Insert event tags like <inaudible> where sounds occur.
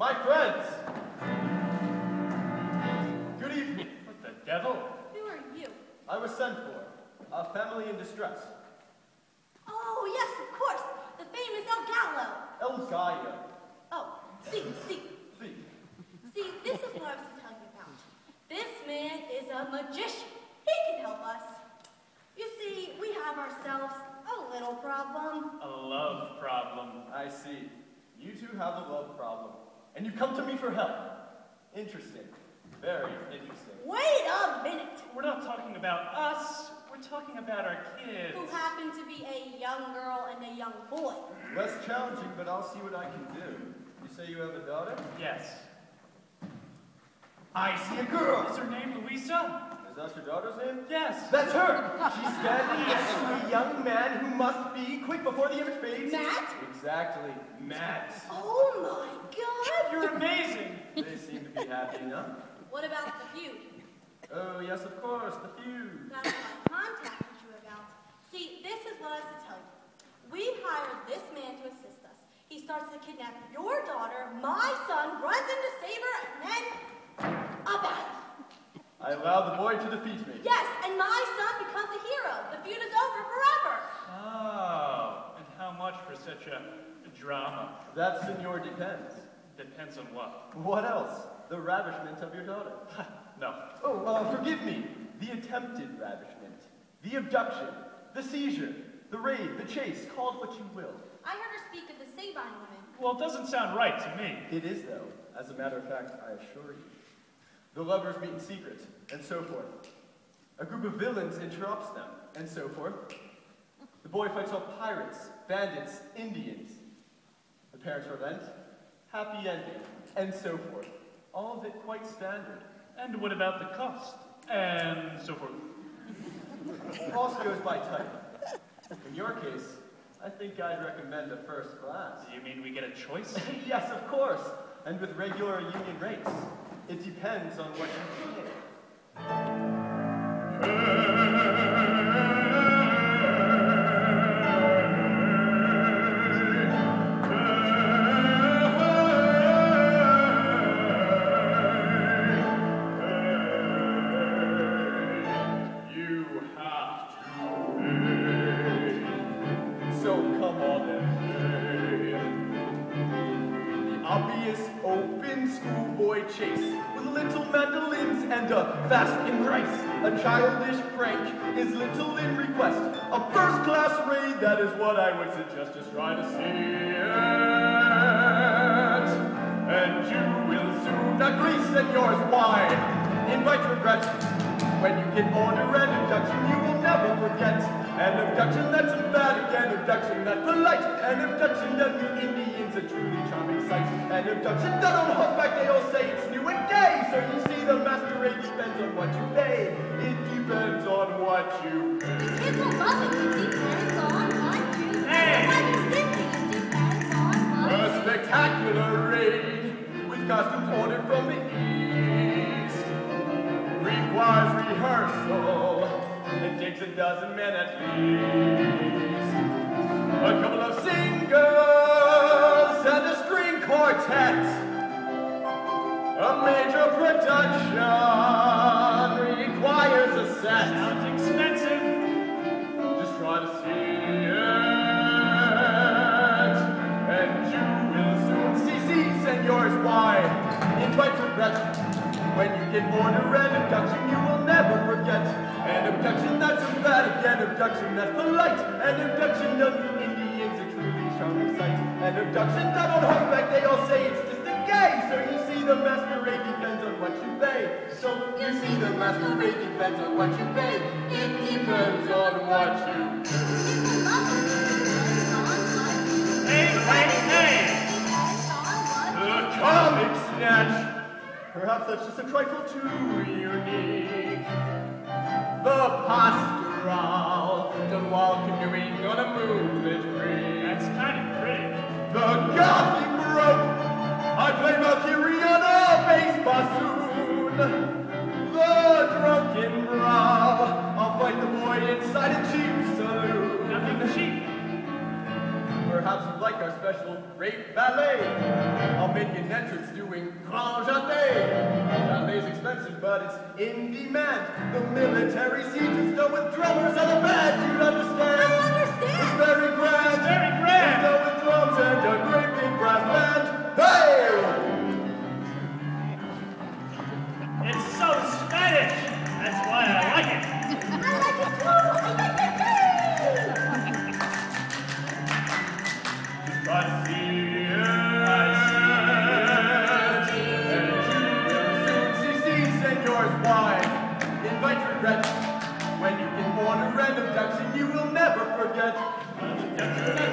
My friends! Good evening. What the devil? Who are you? I was sent for. A family in distress. Oh, yes, of course. The famous El Gallo. El Gallo. Oh, see, see. See. See, this is what I was to tell you about. This man is a magician. He can help us. You see, we have ourselves a little problem. A love problem. I see. You two have a love problem. And you've come to me for help. Interesting. Very interesting. Wait a minute. We're not talking about us. We're talking about our kids. Who happen to be a young girl and a young boy. Less challenging, but I'll see what I can do. You say you have a daughter? Yes. I see a girl! Is her name Luisa? Is that your daughter's name? Yes. That's her! She's standing next to a young man who must be quick before the image fades. Matt? Exactly. Matt. Oh my god. You're amazing. They seem to be happy enough. What about the feud? Oh, yes, of course, the feud. That's what I contacted you about. See, this is what I have to tell you. We hired this man to assist us. He starts to kidnap your daughter, my son runs in to save her, and then a battle. I allow the boy to defeat me. Yes, and my son becomes a hero. The feud is over forever. Oh, and how much for such a drama? That, senor, depends. Depends on what. What else? The ravishment of your daughter. No. Oh, uh, forgive me. The attempted ravishment. The abduction. The seizure. The raid. The chase. Call it what you will. I heard her speak of the Sabine woman. Well, it doesn't sound right to me. It is, though. As a matter of fact, I assure you. The lovers meet in secret, and so forth. A group of villains interrupts them, and so forth. The boy fights off pirates, bandits, Indians. The parents relent, happy ending, and so forth. All of it quite standard. And what about the cost? And so forth. Cost goes by type. In your case, I think I'd recommend a first class. Do you mean we get a choice? <laughs> yes, of course, and with regular union rates. It depends on what you pay. And a fast embrace. A childish prank is little in request. A first class raid, that is what I would suggest. Just try to see it. And you will soon agree, senors. Why? Invite regret. When you can order an abduction, you will never forget. An abduction that's emphatic, an abduction that's polite, an abduction that with Indians, a truly charming sight. An abduction done on horseback, they all say it's new and gay. So you see, the masquerade depends on what you pay. It depends on what you pay. Kids will love it. It depends on what you Hey! What think it depends on what A spectacular raid with costumes ordered from the east requires rehearsal. It takes a dozen men at least. A couple of singers and a string quartet. A major production requires a set. Sounds expensive. Just try to see it, and you will soon see, see, senors, why? Invite regret. When you can order an abduction, you will never forget. An abduction that's emphatic, an abduction that's polite, an abduction done the Indians, a truly charming sight. An abduction done on horseback, So you see, the masquerade depends on what you pay. It depends on what you pay. Kids will love it. It depends on what you Hey, hey, hey! Depends on what The comic snatch. Perhaps that's just a trifle too unique. The pastoral, brow. I'll fight the inside a cheap saloon. Nothing cheap. Perhaps you'd like our special rate ballet. I'll make an entrance doing grand jeté. Ballet's expensive, but it's in demand. The military siege is done with drummers and a band. You'd understand. I understand. It's very grand. It's very grand. It's done with drums and a great big brass band. Hey! When you can order random ducks and you will never forget.